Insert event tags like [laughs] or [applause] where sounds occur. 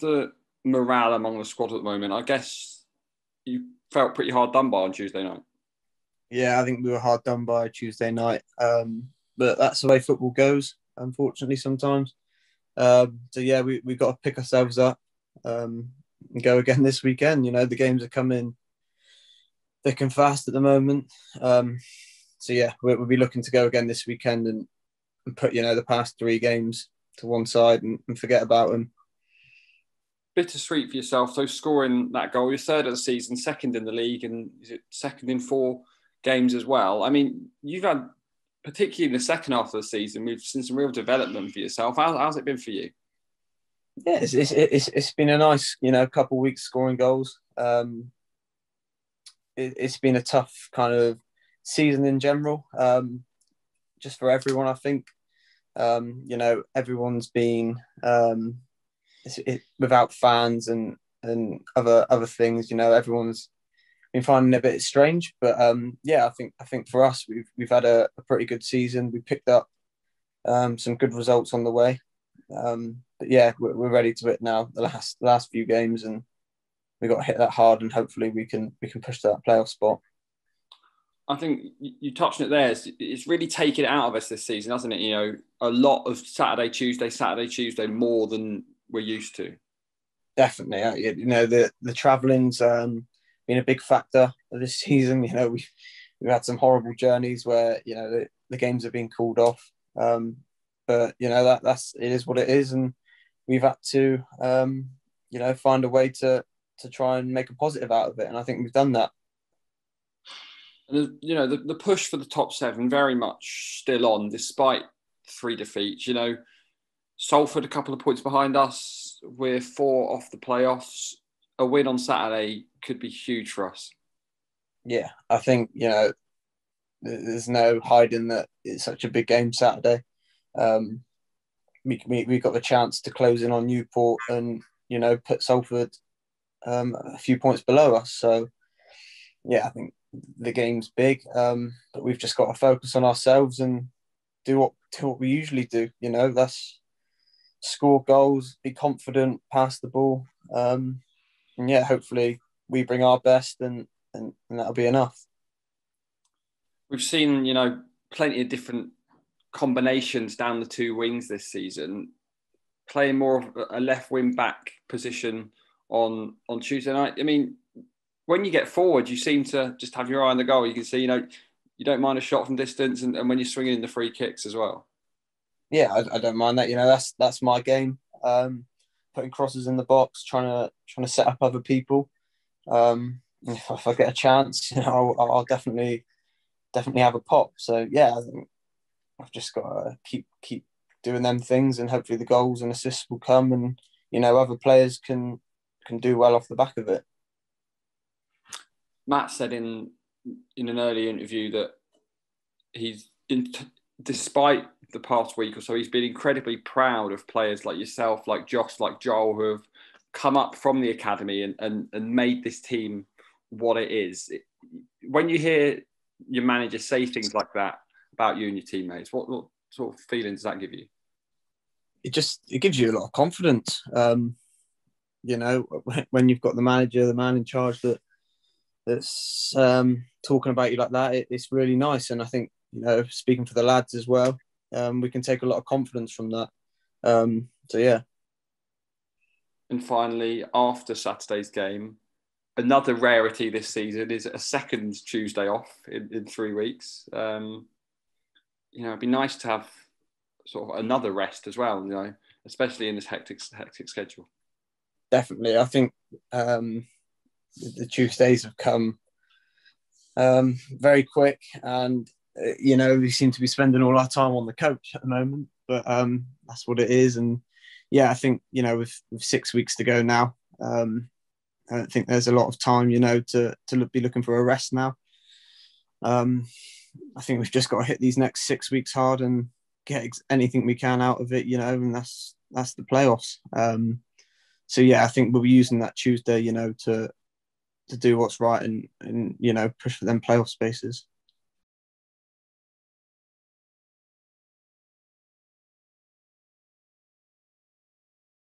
the morale among the squad at the moment? I guess you felt pretty hard done by on Tuesday night. Yeah, I think we were hard done by Tuesday night. Um, but that's the way football goes, unfortunately, sometimes. Um, so yeah, we we got to pick ourselves up um, and go again [laughs] this weekend. You know, the games are coming thick and fast at the moment. Um, so yeah, we'll, we'll, be looking to go again this weekend and, and, put you know the past three games to one side and, and forget about them. Bittersweet for yourself. So scoring that goal, you're third of the season, second in the league, and second in four games as well? I mean, you've had particularly in the second half of the season, we've seen some real development for yourself. How, how's it been for you? Yeah, it's, it's, it's, it's been a nice, you know, couple weeks scoring goals. Um, it, has been a tough kind of season in general, um, just for everyone, I think. Um, you know, everyone's been um, it, without fans and and other other things. You know, everyone's been finding it a bit strange. But um, yeah, I think I think for us, we've we've had a, a pretty good season. We picked up um, some good results on the way. Um, but yeah, we're, we're ready to it now. The last the last few games, and we got hit that hard, and hopefully we can we can push to that playoff spot. I think you touched on it there. It's, it's really taken it out of us this season, hasn't it? You know, a lot of Saturday, Tuesday, Saturday, Tuesday, more than we're used to. Definitely, you know the the travelling's um, been a big factor this [laughs] season. You know, we've we've had some horrible journeys where you know the, the games have been called off. Um, but you know that that's it is what it is, and we've had to um, you know find a way to to try and make a positive out of it, and I think we've done that. And you know the, the push for the top seven very much still on despite three defeats. You know, Salford a couple of points behind us. We're four off the playoffs a win on Saturday could be huge for us. Yeah, I think you know there's no hiding that it's such a big game Saturday. Um, we, we we got the chance to close in on Newport and you know put Salford um, a few points below us. So yeah, I think the game's big, um, but we've just got to focus on ourselves and do what do what we usually do. You know, that's score goals, be confident, pass the ball. Um, and yeah, hopefully we bring our best and, and, and that'll be enough. We've seen, you know, plenty of different combinations down the two wings this season. Playing more of a left wing back position on on Tuesday night. I mean, when you get forward, you seem to just have your eye on the goal. You can see, you know, you don't mind a shot from distance, and, and when you're swinging in the free kicks as well. Yeah, I, I, don't mind that. You know, that's that's my game. Um, putting crosses in the box, trying to trying to set up other people. Um, if, if, I get a chance, [laughs] you know, I'll, I'll, definitely definitely have a pop. So yeah, I think I've just got to keep keep doing them things, and hopefully the goals and assists will come, and you know, other players can can do well off the back of it. Matt said in in an early interview that he's in, despite the past week or so, he's been incredibly proud of players like yourself, like Josh, like Joel, who have come up from the academy and, and, and made this team what it is. When you hear your manager say things like that about you and your teammates, what, what sort of feeling does that give you? It just it gives you a lot of confidence. Um, you know, [laughs] when you've got the manager, the man in charge that that's um, talking about you like that, it, it's really nice. And I think you know, speaking for the lads as well, um, we can take a lot of confidence from that. Um, so yeah. And finally, after Saturday's game, another rarity this season is a second Tuesday off in, in three weeks. Um, you know, it'd be nice to have sort of another rest as well. You know, especially in this hectic hectic schedule. Definitely, I think um, the Tuesdays have come um, very quick, and you know, we seem to be spending all our time on the coach at the moment, but um, that's what it is. And yeah, I think you know, with, with six weeks to go now, um, I don't think there's a lot of time, you know, to to look, be looking for a rest now. Um, I think we've just got to hit these next six weeks hard and get ex- anything we can out of it, you know, and that's that's the playoffs. Um, so yeah, I think we'll be using that Tuesday, you know, to to do what's right and and you know push for them playoff spaces.